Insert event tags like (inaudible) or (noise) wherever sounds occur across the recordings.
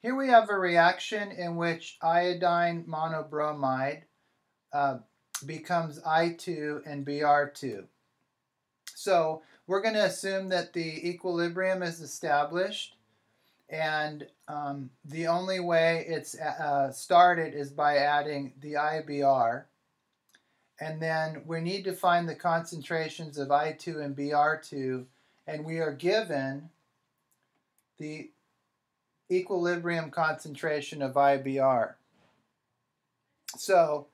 Here we have a reaction in which iodine monobromide uh, becomes I2 and Br2. So we're going to assume that the equilibrium is established and um, the only way it's uh, started is by adding the IBR. And then we need to find the concentrations of I2 and Br2, and we are given the equilibrium concentration of IBR. So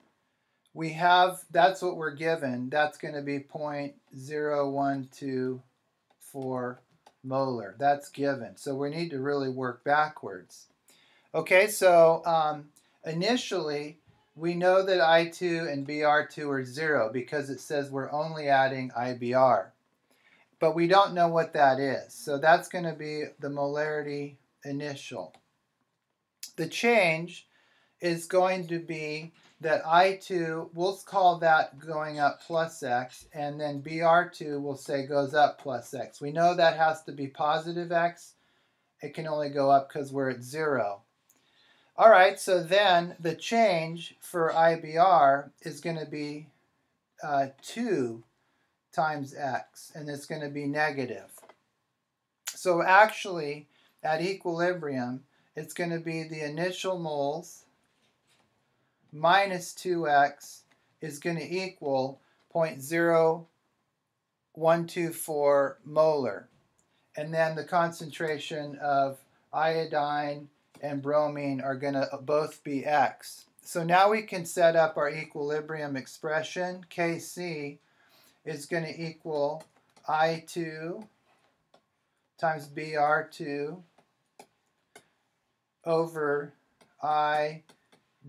we have, that's what we're given. That's going to be 0.0124 molar. That's given. So we need to really work backwards. Okay, so um, initially we know that I2 and BR2 are zero because it says we're only adding IBR. But we don't know what that is. So that's going to be the molarity initial. The change is going to be that I2, we'll call that going up plus x, and then BR2 we'll say goes up plus x. We know that has to be positive x. It can only go up because we're at 0. All right, so then the change for IBR is going to be uh, 2 times x, and it's going to be negative. So actually, at equilibrium, it's going to be the initial moles minus 2x is going to equal 0.0124 molar. And then the concentration of iodine and bromine are going to both be x. So now we can set up our equilibrium expression. Kc is going to equal I2 times Br2 over I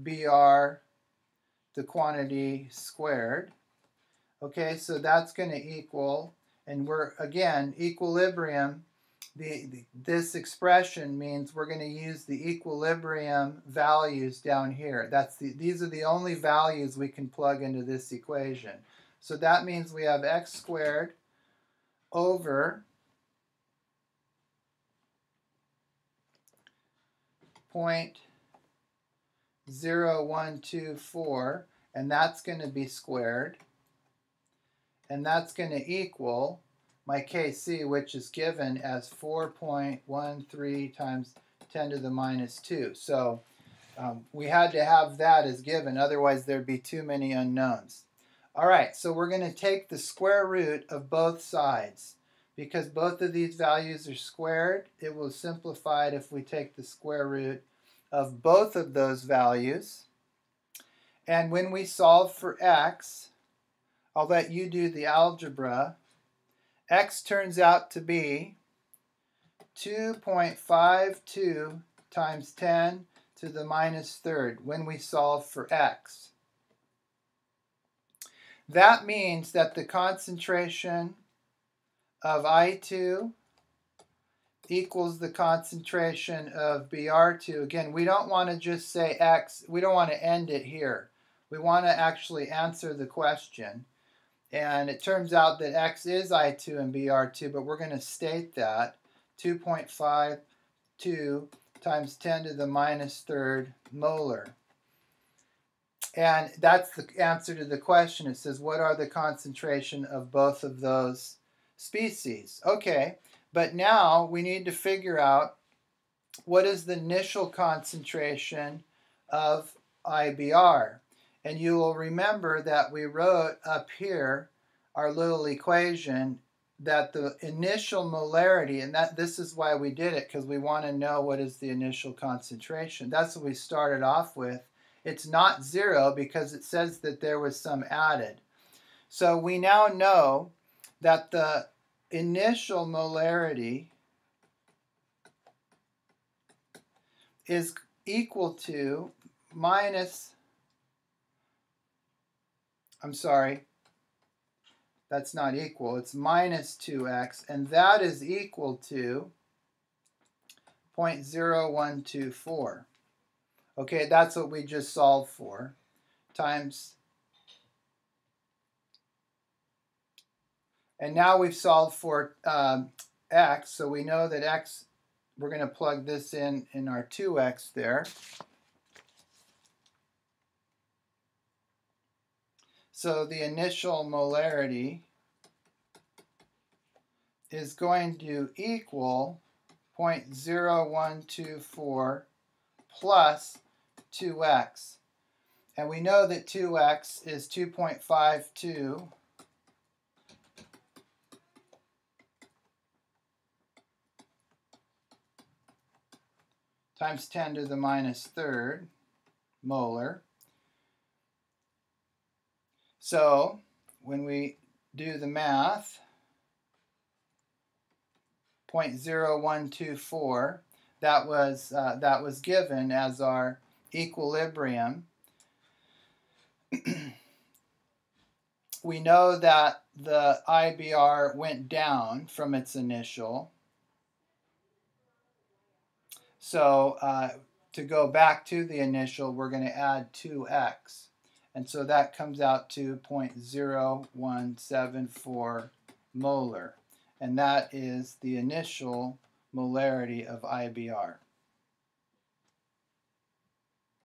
BR the quantity squared. Okay, so that's going to equal, and we're, again, equilibrium, the, the, this expression means we're going to use the equilibrium values down here. That's the, these are the only values we can plug into this equation. So that means we have x squared over point 0, 1, 2, 4, and that's going to be squared. And that's going to equal my Kc, which is given as 4.13 times 10 to the minus 2. So um, we had to have that as given, otherwise there'd be too many unknowns. All right, so we're going to take the square root of both sides. Because both of these values are squared, it will simplify it if we take the square root of both of those values. And when we solve for x, I'll let you do the algebra. x turns out to be 2.52 times 10 to the minus third when we solve for x. That means that the concentration of I2 equals the concentration of Br2. Again, we don't want to just say X. We don't want to end it here. We want to actually answer the question. And it turns out that X is I2 and Br2, but we're going to state that 2.52 times 10 to the minus third molar. And that's the answer to the question. It says, what are the concentration of both of those species? Okay, but now we need to figure out what is the initial concentration of IBR. And you will remember that we wrote up here our little equation that the initial molarity, and that this is why we did it, because we want to know what is the initial concentration. That's what we started off with. It's not zero because it says that there was some added. So we now know that the initial molarity is equal to minus, I'm sorry, that's not equal, it's minus 2x, and that is equal to 0.0124. Okay, that's what we just solved for, times And now we've solved for um, x, so we know that x we're going to plug this in in our 2x there. So the initial molarity is going to equal 0.0124 plus 2x. And we know that 2x is 2.52 times 10 to the minus third molar. So when we do the math, 0.0124, that was, uh, that was given as our equilibrium. (clears throat) we know that the IBR went down from its initial. So uh, to go back to the initial, we're going to add 2x. And so that comes out to 0.0174 molar. And that is the initial molarity of IBR.